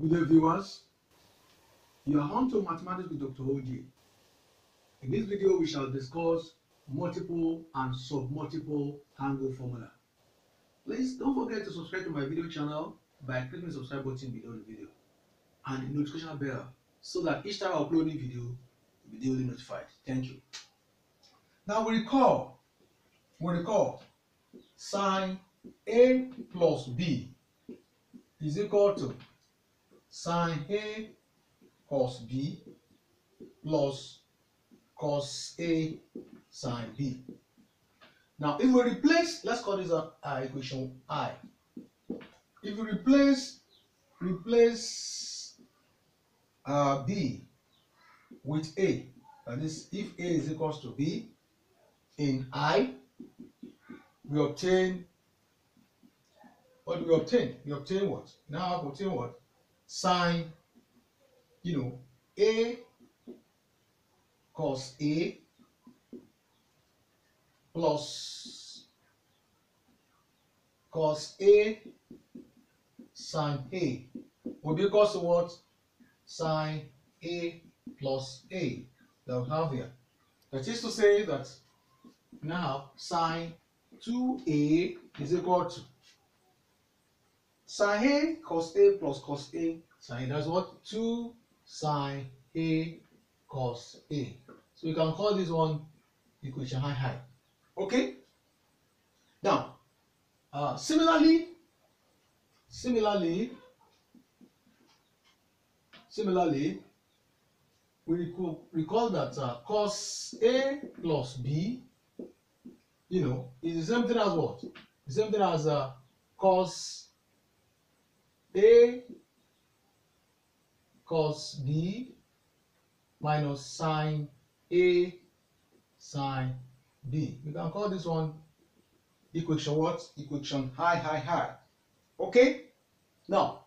Good day, viewers. You are on to Mathematics with Dr. OJ. In this video, we shall discuss multiple and submultiple angle formula. Please don't forget to subscribe to my video channel by clicking the subscribe button below the video and the notification bell so that each time I upload a video, you'll be duly notified. Thank you. Now we recall, we recall sine A plus B is equal to sine A cos B plus cos A sine B. Now, if we replace, let's call this a, a equation I. If we replace replace uh, B with A, that is, if A is equals to B in I, we obtain what do we obtain? We obtain what? Now we obtain what? Sine, you know, A cos A plus cos A sine A will be equal to what? Sine A plus A that we have here. That is to say that now sine 2A is equal to sine A cos A plus cos A sine that's what? 2 sine A cos A. So we can call this one equation high high. Okay? Now, uh, similarly, similarly, similarly, we recall, that uh, cos A plus B, you know, is the same thing as what? The same thing as uh, cos A cos B minus sine A sine B. We can call this one equation what? Equation high, high, high. Okay? Now,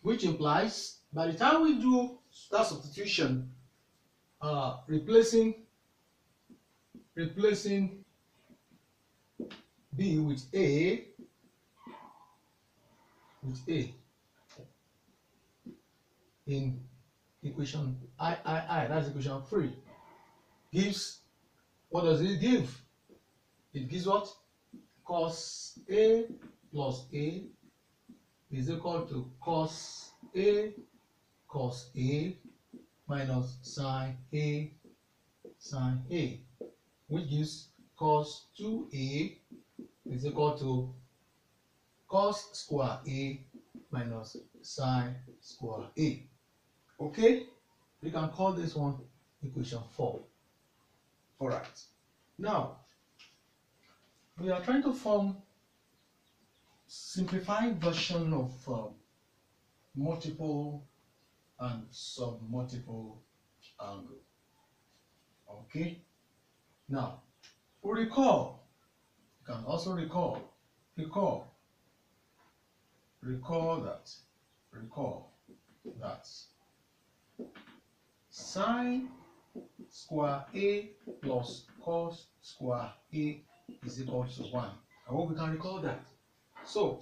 which implies by the time we do that substitution, uh, replacing replacing B with A with A in equation I, I, I, that's equation 3, gives, what does it give? It gives what? Cos A plus A is equal to cos A cos A minus sine A sine A, which gives cos 2A is equal to cos square A minus sine square A. Okay? We can call this one equation 4. Alright. Now, we are trying to form simplified version of um, multiple and submultiple angle. Okay? Now, recall, you can also recall, recall, recall that, recall that sine square A plus cos square A is equal to 1. I hope we can recall that. So,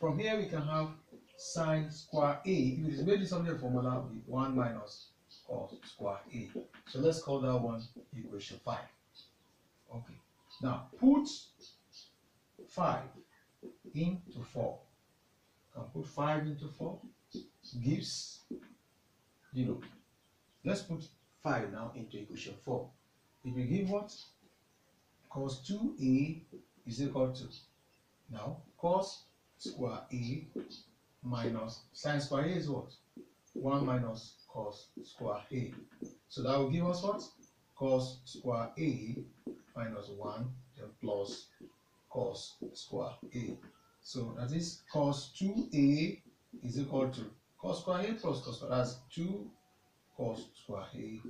from here we can have sine square A, if it is made something a formula, be 1 minus cos square A. So let's call that one equation 5. Okay. Now, put 5 into 4. Can put 5 into 4 gives, you know, let's put 5 now into equation 4. It will give what? Cos 2a is equal to, now, cos square a minus sine square a is what? 1 minus cos square a. So that will give us what? Cos square a minus 1 then plus cos square a. So that is cos 2a is equal to cos square a plus cos square. That's 2 cos square a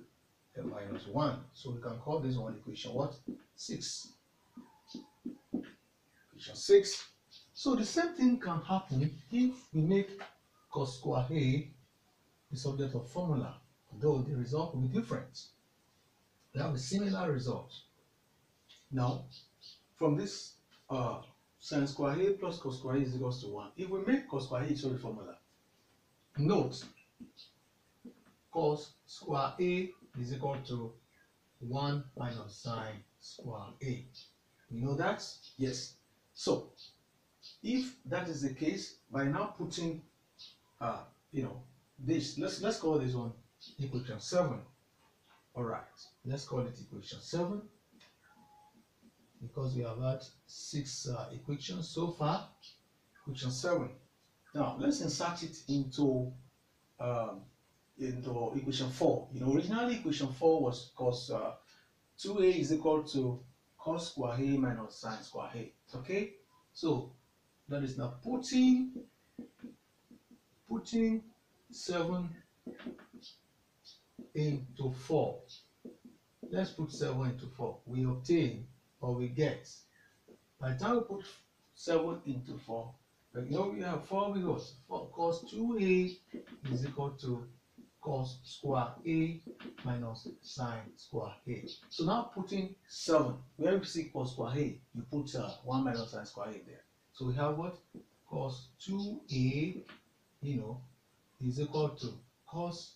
minus 1. So we can call this one equation what? 6. Equation 6. So the same thing can happen if we make cos square a the subject of formula, though the result will be different. We have a similar result. Now, from this uh, sine square a plus cos square a is equals to 1, if we make cos square a its own formula, note cos square A is equal to 1 minus sine square A. You know that? Yes. So, if that is the case, by now putting, uh, you know, this, let's, let's call this one equation 7. All right, let's call it equation 7 because we have had six uh, equations so far. Equation 7. Now, let's insert it into um, into equation 4. You know, originally equation 4 was cos uh, 2a is equal to cos square a minus sine square a. Okay? So, that is now putting putting 7 into 4. Let's put 7 into 4. We obtain or we get. By the time we put 7 into 4, you know we have 4 because 4 cos 2a is equal to cos square a minus sine square a. So now putting 7, where we see cos square a, you put uh, 1 minus sine square a there. So we have what? Cos 2a, you know, is equal to cos,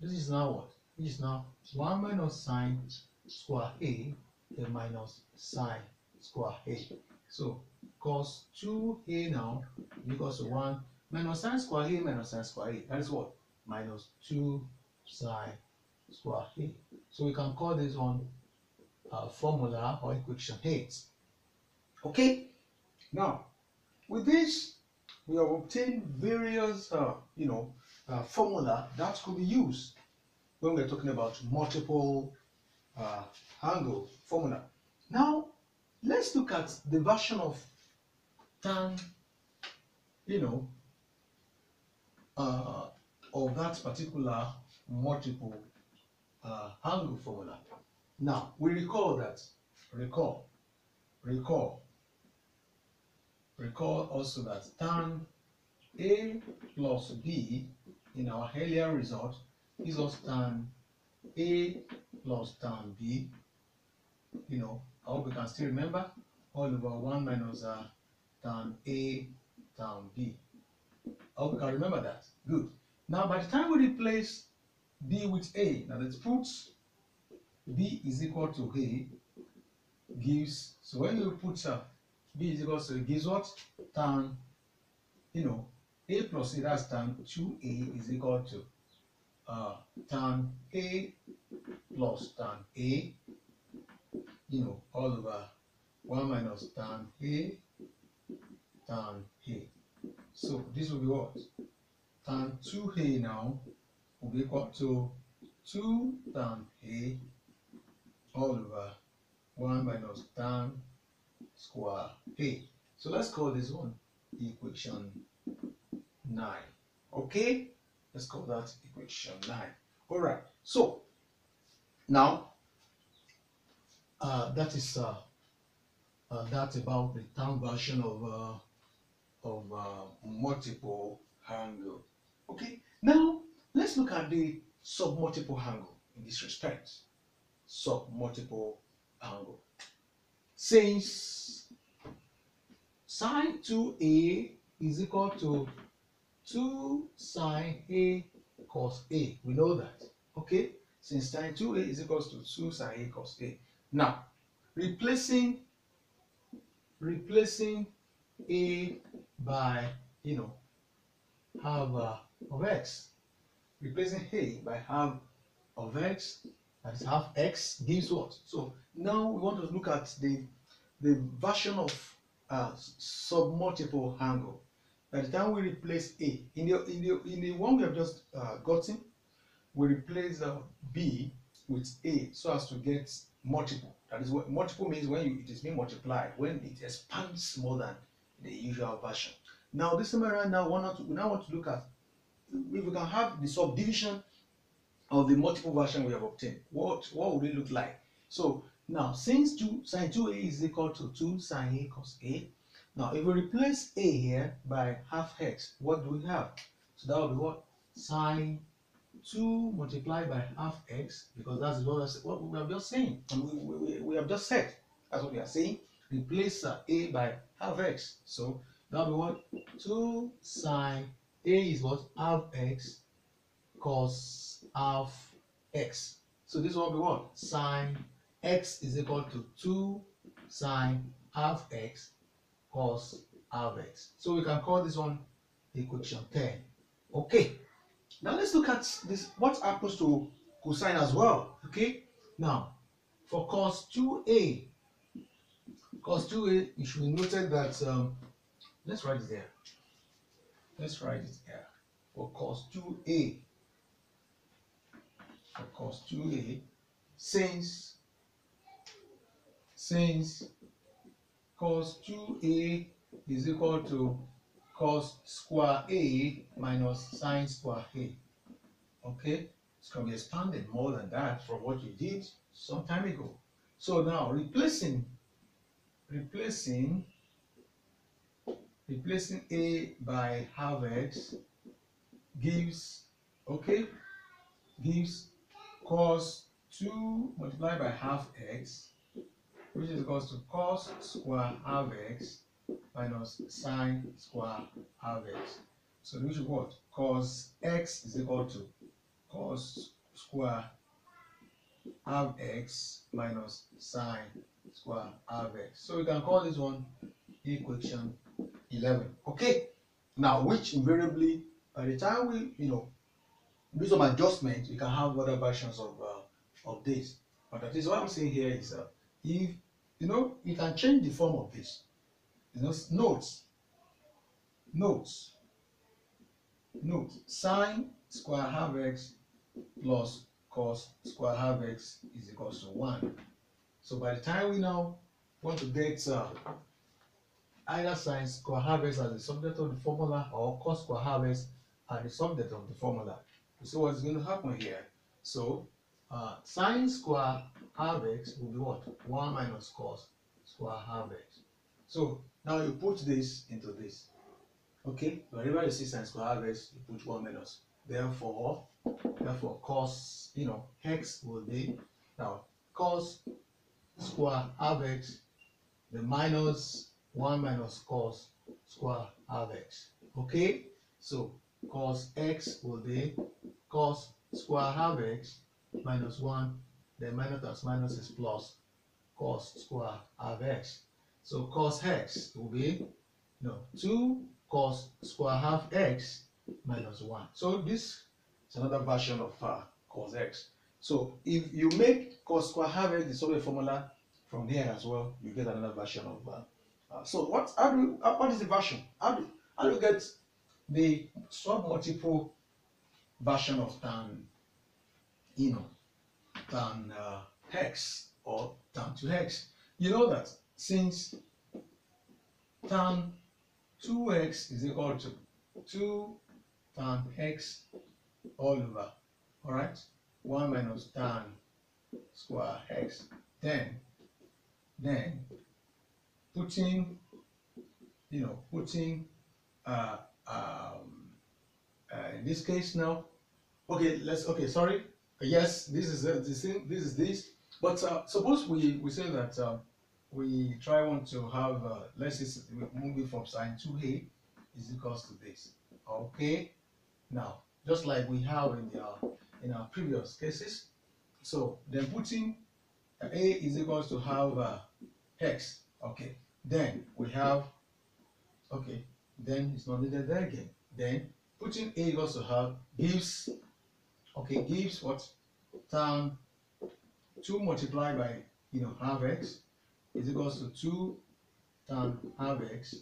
this is now what? This is now 1 minus sine square a, then minus sine square a. So cos 2a now equals to 1 minus sine square a minus sine square a. That is what? Minus 2 sine square a. So we can call this one uh, formula or equation 8. Okay? Now, with this, we have obtained various, uh, you know, uh, formula that could be used when we're talking about multiple uh, angle formula. Now, let's look at the version of tan, you know, uh, of that particular multiple uh, angle formula. Now, we recall that, recall, recall, recall also that tan A plus B in our earlier result is also tan A plus tan B. You know, I hope you can still remember all over 1 minus uh, tan A tan B. I hope you can remember that. Good. Now, by the time we replace B with A, now let's put B is equal to A gives, so when you put uh, B is equal to, gives what? Tan, you know, A plus A, that's tan 2A is equal to uh, tan A plus tan A, you know, all over 1 minus tan A tan A. So this will be what? Tan 2A now will be equal to 2 tan A all over 1 minus tan square A. So let's call this one equation 9. Okay? Let's call that equation 9. All right. So now uh, that is uh, uh, that's about the tan version of uh, of uh, multiple angle. Okay. Now let's look at the submultiple angle in this respect. Submultiple angle. Since sine 2a is equal to 2 sine a cos a. We know that. Okay? Since sine 2a is equal to 2 sine a cos a. Now, replacing replacing a by, you know, half uh, of x. Replacing a by half of x, that is half x, gives what? So now we want to look at the the version of uh, submultiple angle. By the time we replace a in the in the in the one we have just uh, gotten, we replace uh, b with a so as to get multiple. That is what multiple means when you, it is being multiplied when it expands more than the usual version. Now this time around, now we now want to look at if we can have the subdivision of the multiple version we have obtained. What what would it look like? So now since two sine 2a is equal to 2 sine a cos a, now if we replace a here by half x, what do we have? So that will be what? Sine 2 multiplied by half x, because that's what, what we have just saying. And we, we, we have just said. That's what we are saying. Replace uh, a by half x. So that will be what? 2 sine A is what? Half x cos half x. So this will be what? Sine x is equal to 2 sine half x cos half x. So we can call this one equation 10. Okay. Now let's look at this. What happens to cosine as well? Okay. Now, for cos 2a, cos 2a, it should be noted that, um, let's write it there. Let's write it here. For cos 2a, for cos 2a, since, since cos 2a is equal to cos square a minus sine square a. Okay, going to be expanded more than that from what you did some time ago. So now replacing, replacing, replacing a by x gives, okay, gives cos 2 multiplied by half x, which is equals to cos square half x minus sine square half x. So which is what? Cos x is equal to cos square half x minus sine square half x. So we can call this one equation 11. Okay. Now, which invariably, by the time we, you know, do some adjustment, we can have other versions of uh, of this. But that is what I'm saying here is, uh, if you know, you can change the form of this. You know, notes, notes, notes sine square half x plus cos square half x is equals to 1. So by the time we now want to get uh, either sine square half x as the subject of the formula or cos square half x as the subject of the formula, you see what's going to happen here. So uh, sine square half x will be what? 1 minus cos square half x. So now you put this into this. Okay, whenever you see sine square half x, you put 1 minus. Therefore, therefore cos, you know, x will be, now cos square half x, the minus 1 minus cos square half x. Okay, so cos x will be cos square half x minus 1, then minus plus minus is plus cos square half x. So cos x will be no 2 cos square half x minus 1. So this is another version of uh, cos x. So if you make cos square half x the solve formula from here as well, you get another version of uh, uh, so what how do you, uh, what is the version? How do how do you get the sub-multiple version of tan you know tan uh, hex or tan to hex? You know that since tan 2x is equal to 2 tan x all over, all right? 1 minus tan square x. Then, then putting, you know, putting, uh, um, uh, in this case now, okay, let's, okay, sorry, yes, this is uh, this thing, this is this, but uh, suppose we, we say that uh, we try want to have, uh, let's say, moving from sine 2a is equals to this, okay? Now, just like we have in the, in our previous cases, so then putting a is equals to have uh, x, okay? Then we have, okay, then it's not needed there again. Then putting a equals to have gives, okay, gives what? Tan 2 multiplied by, you know, half x is equals to 2 tan half x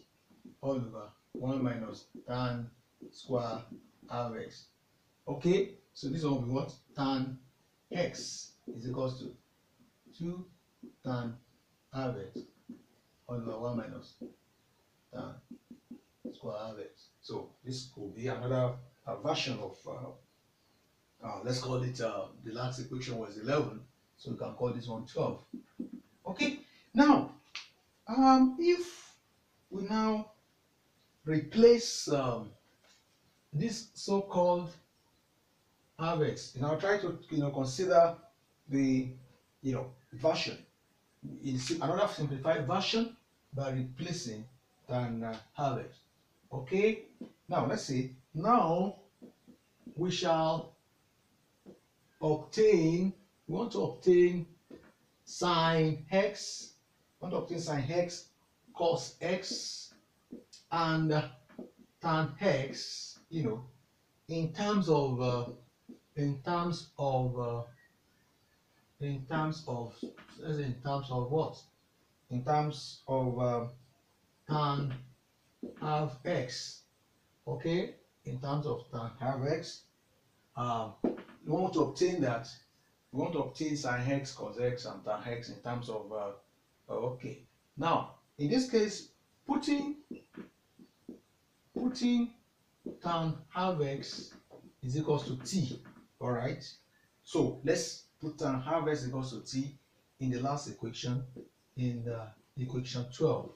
all over 1 minus tan square half x. Okay, so this one will be what? Tan x is equals to 2 tan half x over 1 minus tan square half x. So this could be another uh, version of, uh, uh, let's call it, uh, the last equation was 11, so we can call this one 12. Okay, now, um, if we now replace um, this so-called harvest, you know, try to you know consider the you know version another simplified version by replacing than uh, harvest. Okay, now let's see now we shall obtain, we want to obtain sine x, we want to obtain sine x cos x and uh, tan x, you know, in terms of, uh, in terms of, uh, in terms of, in terms of what? In terms of uh, tan half x, okay? In terms of tan half x, um, we want to obtain that. We want to obtain sine x cos x and tan x in terms of, uh, okay. Now, in this case, putting putting tan half x is equals to t all right so let's put tan half x equals to t in the last equation in the equation 12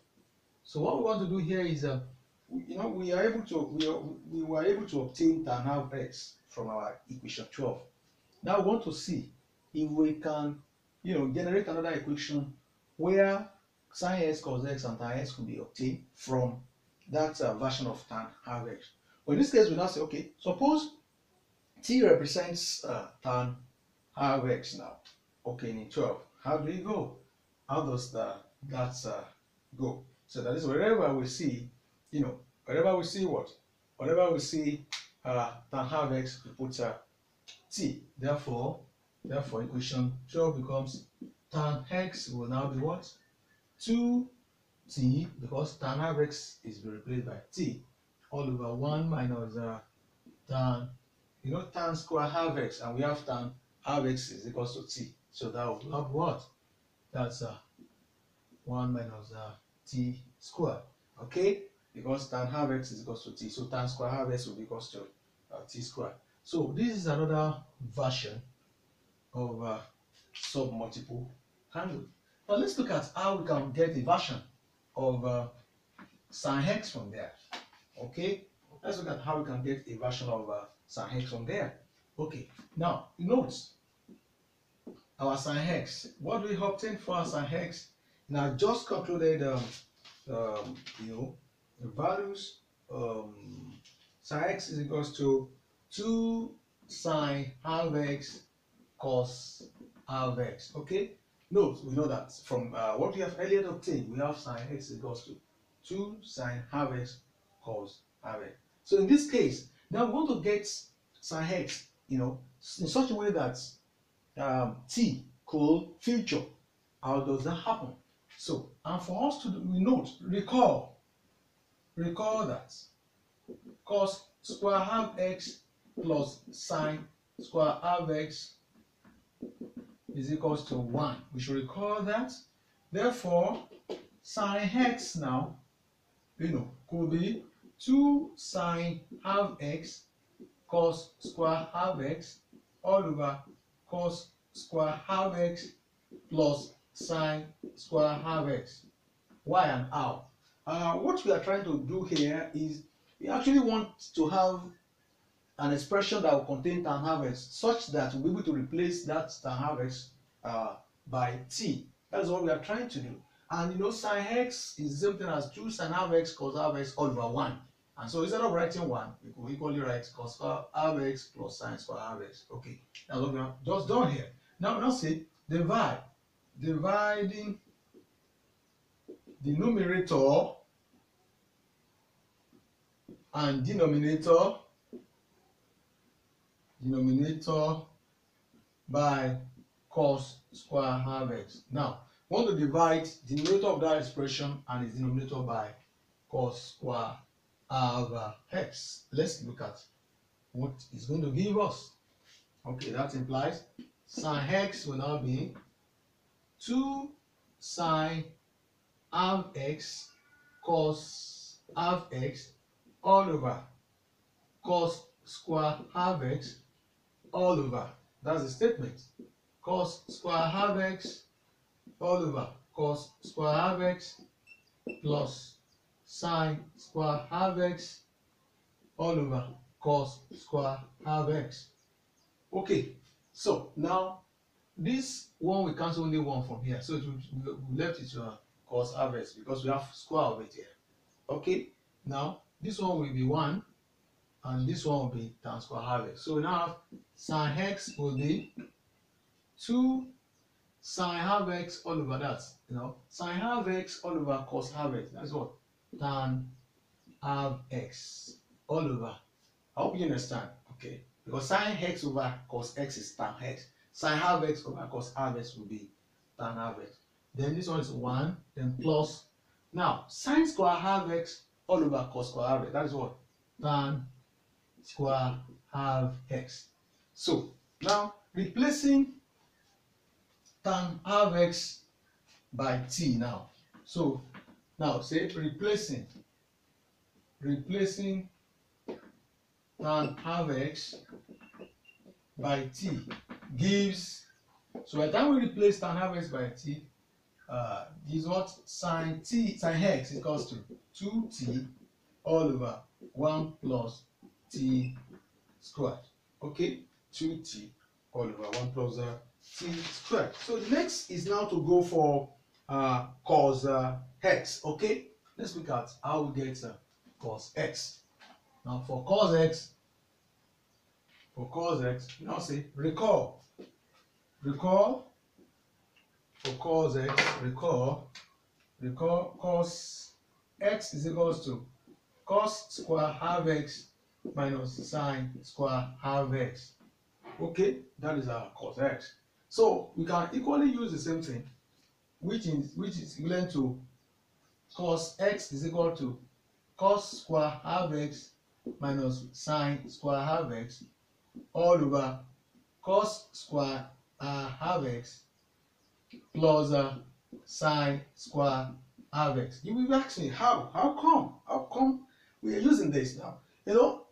so what we want to do here is uh, you know we are able to we, are, we were able to obtain tan half x from our equation 12 now we want to see if we can you know generate another equation where sine x cos x and tan x could be obtained from that uh, version of tan half x. But in this case, we now say, okay, suppose t represents uh, tan half x now. Okay, in 12, how do we go? How does the, that uh, go? So that is wherever we see, you know, wherever we see what? Wherever we see uh, tan half x, we put uh, t. Therefore, therefore equation 12 becomes tan x will now be what? 2 t because tan half x is replaced by t all over 1 minus uh, tan you know tan square half x and we have tan half x is equal to t so that will have what that's uh, 1 minus uh, t square okay because tan half x is equal to t so tan square half x will be equal to uh, t square so this is another version of uh, submultiple handle now let's look at how we can get a version of uh, sine x from there. Okay, let's look at how we can get a version of uh, sine x from there. Okay, now note our sine x. What do we obtain for our sine x? Now just concluded, um, um, you know, the values. Um, sine x is equals to two sine half x cos half x. Okay, Note, we know that from uh, what we have earlier obtained, we have sine x equals to 2 sine half x cos half x. So in this case, now we want to get sine x, you know, in such a way that um, t could feature. How does that happen? So, and for us to note, recall, recall that cos square half x plus sine square half x is equals to 1. We should recall that. Therefore, sine x now, you know, could be 2 sine half x cos square half x all over cos square half x plus sine square half x. Why and how? Uh, what we are trying to do here is we actually want to have an expression that will contain tan half x such that we'll be able to replace that tan half x uh, by t. That's what we are trying to do. And you know, sine x is the same thing as 2 sine half x cos half x all over 1. And so instead of writing 1, we could equally write cos half x plus sine square half x. Okay, that's what we just done here. Now, now say divide. Dividing the numerator and denominator denominator by cos square half x. Now, want to divide the numerator of that expression and its denominator by cos square half x. Let's look at what it's going to give us. Okay, that implies sine x will now be 2 sine half x cos half x all over cos square half x all over. That's the statement. Cos square half x all over cos square half x plus sine square half x all over cos square half x. Okay, so now this one we cancel only one from here, so it will, we left it to uh, cos half x because we have square it here. Okay, now this one will be one and this one will be tan square half x. So now sine x will be 2 sine half x all over that. You know, sine half x all over cos half x. That's what? Tan half x all over. I hope you understand. Okay. Because sine x over cos x is tan x. Sine half x over cos half x will be tan half x. Then this one is 1, then plus. Now, sine square half x all over cos square half x. That is what? Tan square half x. So, now replacing tan half x by t now. So, now say replacing, replacing tan half x by t gives, so by the time we replace tan half x by t, uh, gives what sine t, sine x equals to 2t all over 1 plus t squared. Okay, 2t all over 1 plus uh, t squared. So next is now to go for uh, cos uh, x. Okay, let's look at how we get uh, cos x. Now for cos x, for cos x, now say recall, recall for cos x, recall, recall cos x is equals to cos square half x minus sine square half x. Okay, that is our cos x. So we can equally use the same thing, which is which is equivalent to cos x is equal to cos square half x minus sine square half x all over cos square uh, half x plus uh, sine square half x. You will ask me how? How come? How come we are using this now? You know,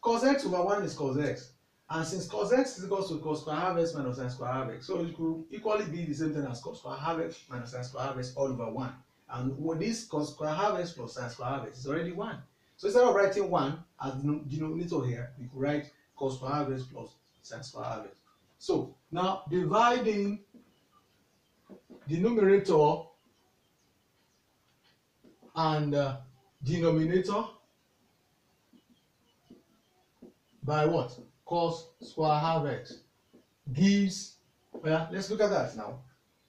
cos x over 1 is cos x. And since cos x is equal to cos square half x minus sine square half x, so it could equally be the same thing as cos square half x minus sine square half x all over 1. And with this cos square x plus sine square x is already 1. So instead of writing 1 as the denominator here, we could write cos square x plus sine square x. So now dividing the numerator and uh, denominator by what? Cos square x gives, well, let's look at that now.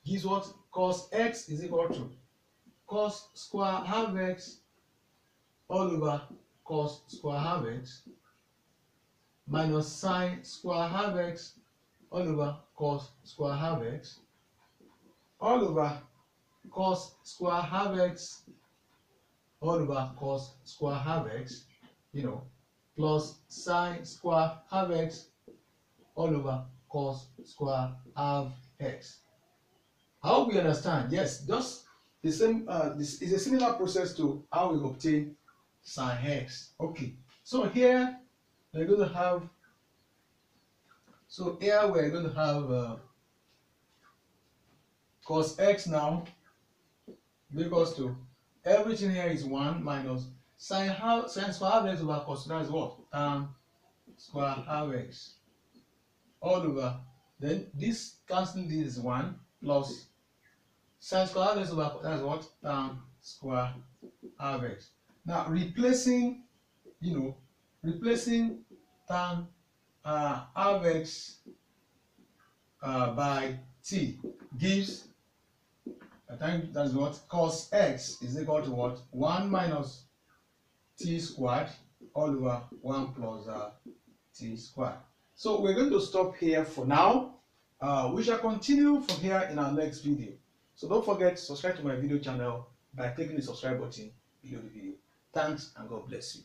Gives what? Cos x is equal to cos square half x all over cos square half x minus sine square half x all over cos square half x all over cos square half x all over cos square half x, you know, plus sine square half x all over cos square half x. I hope you understand. Yes, just the same. Uh, this is a similar process to how we obtain sine x. Okay, so here we're going to have. So here we're going to have uh, cos x now equals to everything here is 1 minus sine half sine square x over cos that is what tan square half x all over then this this is 1 plus sine square x over that is what tan square half x now replacing you know replacing tan uh, uh, by t gives I think that's what cos x is equal to what 1 minus t squared all over 1 plus uh, t squared. So we're going to stop here for now. Uh, we shall continue from here in our next video. So don't forget to subscribe to my video channel by clicking the subscribe button below the video. Thanks and God bless you.